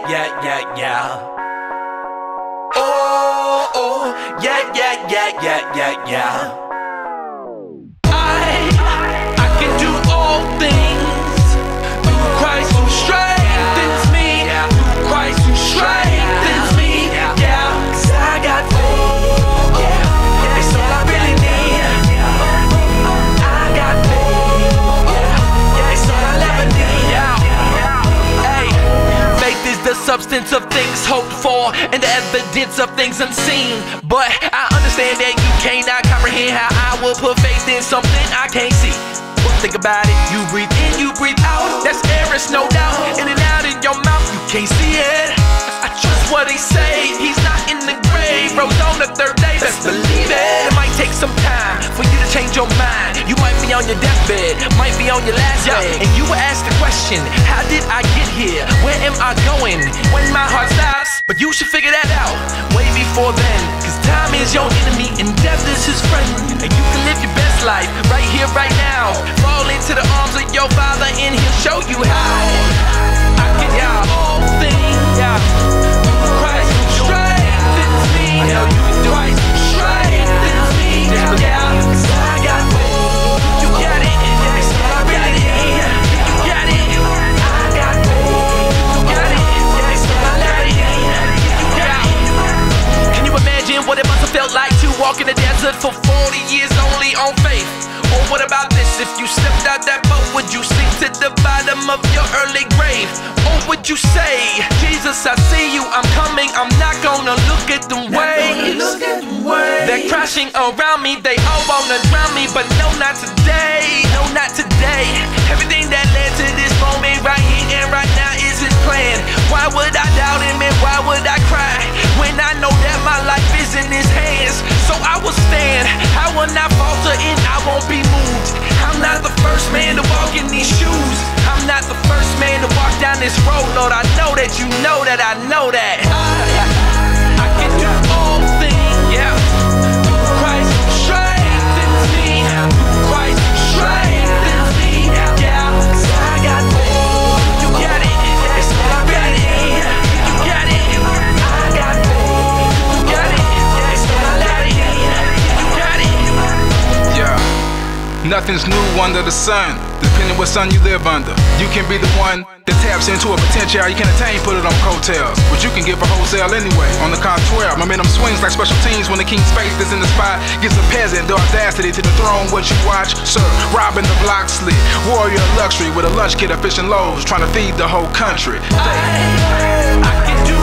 yeah, yeah, yeah, yeah. Oh, oh, yeah, yeah, yeah, yeah, yeah, yeah. Substance of things hoped for and the evidence of things unseen. But I understand that you cannot comprehend how I will put faith in something I can't see. But think about it, you breathe in, you breathe out. That's air, it's no doubt. In and out in your mouth, you can't see it. I trust what they say, he's not in the grave. Rose on the third day, best believe it. It might take some time for you to change your mind. You on your deathbed, might be on your last day. And you were asked the question, how did I get here? Where am I going? When my heart stops, but you should figure that out way before then. Cause time is your enemy and death is his friend. And you can live your best life right here, right now. Fall into the arms of your father and he'll show you how. Walk in the desert for 40 years only on faith. Or what about this? If you stepped out that boat, would you sink to the bottom of your early grave? Or would you say, Jesus, I see you, I'm coming, I'm not gonna look at them waves. They're crashing around me, they all wanna drown me, but no, not today. Will not falter, and I won't be moved. I'm not the first man to walk in these shoes. I'm not the first man to walk down this road, Lord. I know that you know that I know that. Nothing's new under the sun, depending what sun you live under. You can be the one that taps into a potential you can attain, put it on coattails. But you can give a wholesale anyway. On the contrary, momentum swings like special teams when the king's faith is in the spot. Gives a peasant the audacity to the throne. what you watch. Sir, robbing the block slit. Warrior luxury with a lunch kit of fish and loaves, trying to feed the whole country. I, I can do